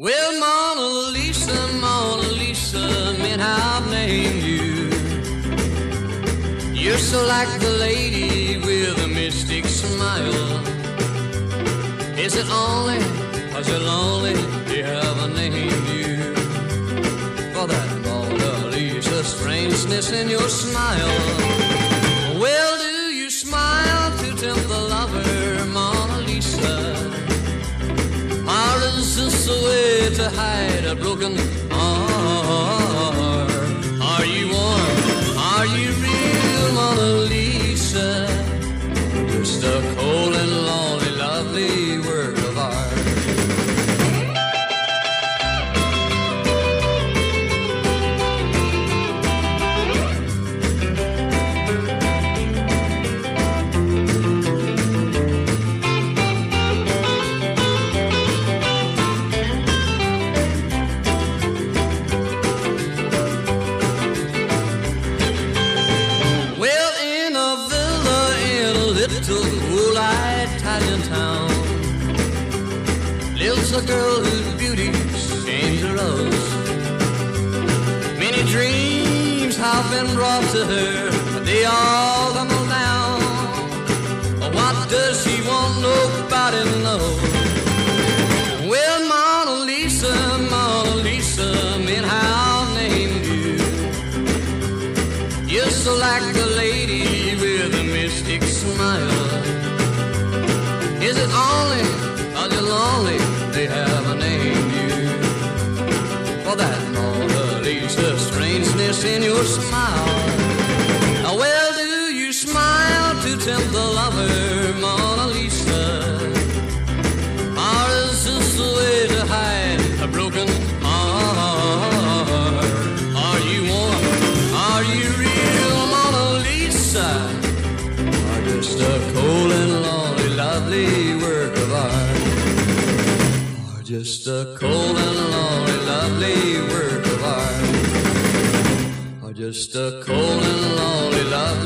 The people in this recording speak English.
Well, Mona Lisa, Mona Lisa, man, named you. You're so like the lady with a mystic smile. Is it only cause you're lonely you haven't named you? For that Mona Lisa strangeness in your smile. Well, is this a way to hide a broken Italian town lives a girl whose beauty seems a rose. Many dreams have been brought to her, but they all tumble down. What does she want? Nobody knows. Well, Mona Lisa, Mona Lisa, named you. You're so like a lady with a mystic smile. That Mona Lisa strangeness in your smile. Well, do you smile to tempt the lover, Mona Lisa? Or is this the way to hide a broken heart? Are you warm? Are you real, Mona Lisa? Or just a just a cold and lonely, lovely work of art? Or just a cold and lonely, lovely